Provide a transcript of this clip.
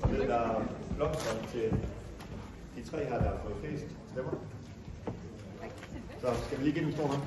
Så ved der øh, blomster til de tre her, der har fået flest stemmer. Så skal vi lige give dem en stor hånd.